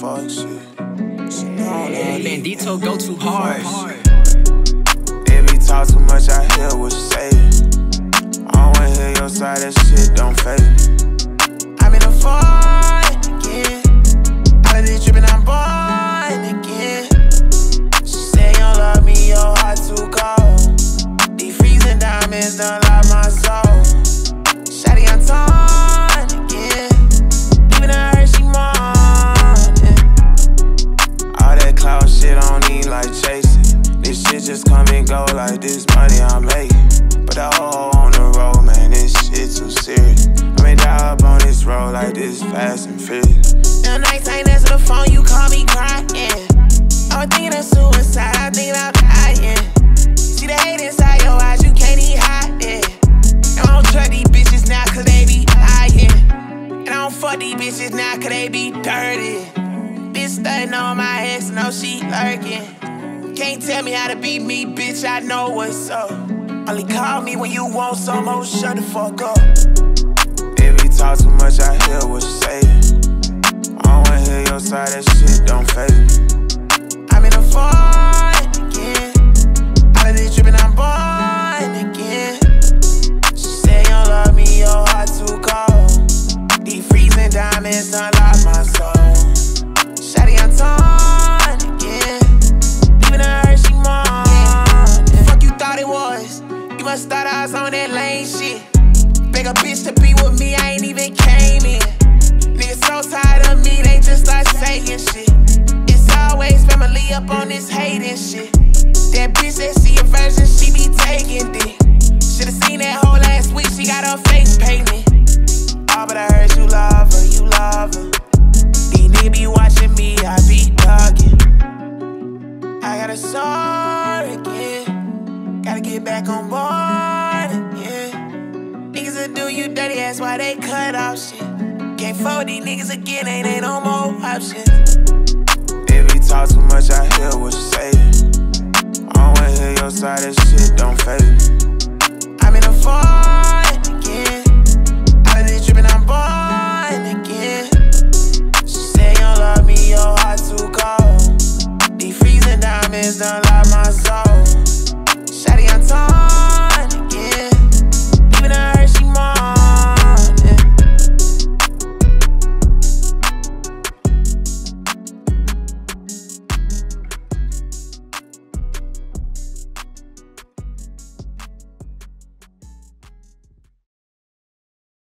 fuck shit. She know that. Bandito go too hard. If you talk too much, I hear what you say. I don't wanna hear your side, that shit like chasing. This shit just come and go like this money I'm making. But the whole on the road, man, this shit too serious. I mean, die up on this road like this fast and furious. The nighttime answer the phone, you call me crying. I was thinking of suicide, I think I'm dying. See the hate inside your eyes, you can't even hide it. And I don't trust these bitches now, cause they be lying. And I don't fuck these bitches now, cause they be dirty. Bitch stunting on my no, she lurking. Can't tell me how to be me, bitch, I know what's up. Only call me when you want some, oh, shut the fuck up. If you talk too much, I hear what you say. I don't wanna hear your side, that shit don't fade. I'm up on this hating shit. That bitch that see a version, she be taking dick. Should've seen that whole last week, she got her face painted. Oh, but I heard you love her, you love her. These niggas be watching me, I be thugging. I gotta sword again. Gotta get back on board again. Niggas that do you dirty, that's why they cut off shit. Can't fold these niggas again, ain't ain't no more options talk too much, I hear what you saying. I don't wanna hear your side, that shit don't fade. I'm in a fight again. I've been tripping, I'm born again. She say you love me, your heart too cold. These freezing diamonds don't love my soul. Shady I'm.